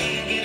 You.